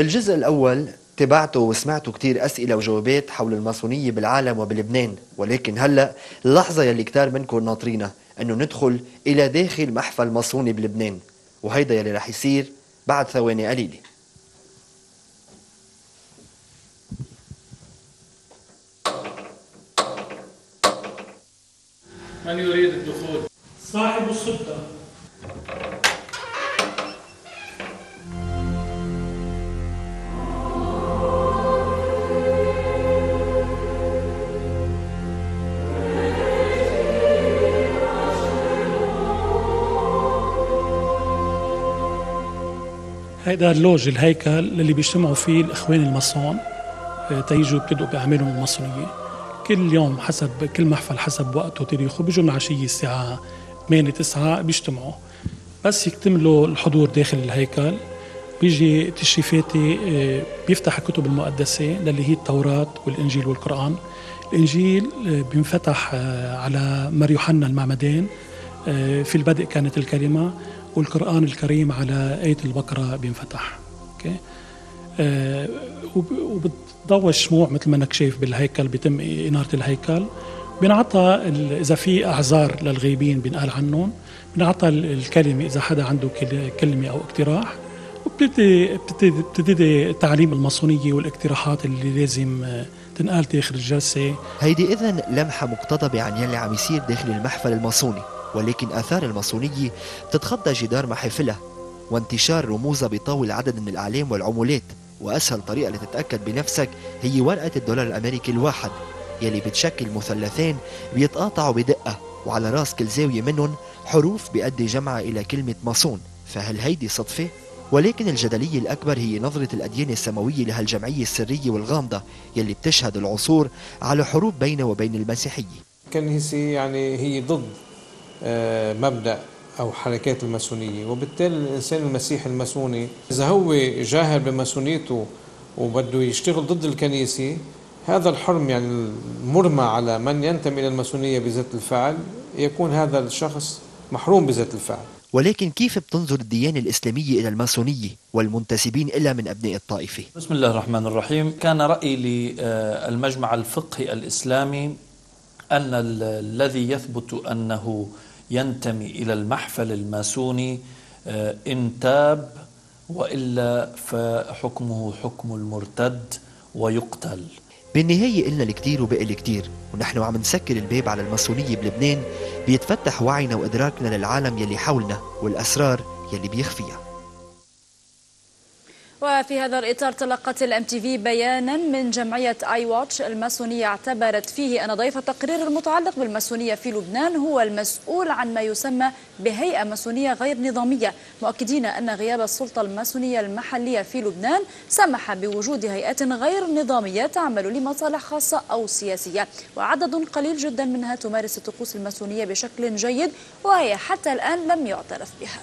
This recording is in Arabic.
بالجزء الأول تابعتوا وسمعتوا كتير أسئلة وجوابات حول الماسونية بالعالم وبلبنان ولكن هلأ اللحظة يلي كتار منكم ناطرينها أنه ندخل إلى داخل محفل ماسوني بلبنان وهيدا يلي رح يصير بعد ثواني قليلة من يريد الدخول؟ صاحب السلطة هيدا اللوج الهيكل اللي بيجتمعوا فيه الإخوان المصون آه، تيجوا يبتدوا بأعمالهم المصرية. كل يوم حسب كل محفل حسب وقته وتاريخه بيجوا من العشيه الساعة 8 9 بيجتمعوا. بس يكتملوا الحضور داخل الهيكل. بيجي تشريفاتي آه، بيفتح الكتب المقدسة اللي هي التوراة والإنجيل والقرآن. الإنجيل آه، بينفتح على مار يوحنا المعمدان. في البدء كانت الكلمة. والقرآن الكريم على آية البقرة بينفتح أوكي؟ آه وبتضوى الشموع مثل ما انك شايف بالهيكل بيتم إنارة الهيكل. بينعطى إذا في أعذار للغيبين بينقال عنهم بينعطى الكلمة إذا حدا عنده كلمة أو اقتراح وبتبتدي بتبتدي تعليم الماسونية والاقتراحات اللي لازم آه، تنقال داخل الجلسة. هيدي إذن لمحة مقتضبة عن يلي عم يصير داخل المحفل الماسوني. ولكن آثار الماسونية تتخطى جدار محافلها وانتشار رموزها بيطول عدد من الأعلام والعمولات وأسهل طريقة لتتأكد بنفسك هي ورقة الدولار الأمريكي الواحد يلي بتشكل مثلثين بيتقاطعوا بدقة وعلى راس كل زاوية منهم حروف بيؤدي جمعها إلى كلمة ماسون فهل هيدي صدفة؟ ولكن الجدلية الأكبر هي نظرة الأديان السماوية لهالجمعية السرية والغامضة يلي بتشهد العصور على حروب بينه وبين المسيحية كنيسة يعني هي ضد مبدأ أو حركات الماسونية. وبالتالي الإنسان المسيحي الماسوني إذا هو جاهل بماسونيته وبده يشتغل ضد الكنيسة هذا الحرم يعني المرمى على من ينتمي إلى الماسونية بذات الفعل يكون هذا الشخص محروم بذات الفعل. ولكن كيف بتنظر الديانة الإسلامية إلى الماسونية والمنتسبين إلى من أبناء الطائفة؟ بسم الله الرحمن الرحيم. كان رأيي للمجمع الفقهي الإسلامي أن الذي يثبت أنه ينتمي إلى المحفل الماسوني آه، إن تاب وإلا فحكمه حكم المرتد ويقتل. بالنهاية إلنا الكثير وبقي الكثير ونحن عم نسكر الباب على الماسونية بلبنان بيتفتح وعينا وإدراكنا للعالم يلي حولنا والأسرار يلي بيخفيها. وفي هذا الإطار تلقت ال MTV بيانا من جمعية آي واتش الماسونية اعتبرت فيه أن ضيف التقرير المتعلق بالماسونية في لبنان هو المسؤول عن ما يسمى بهيئة ماسونية غير نظامية. مؤكدين أن غياب السلطة الماسونية المحلية في لبنان سمح بوجود هيئات غير نظامية تعمل لمصالح خاصة أو سياسية. وعدد قليل جدا منها تمارس الطقوس الماسونية بشكل جيد وهي حتى الآن لم يعترف بها.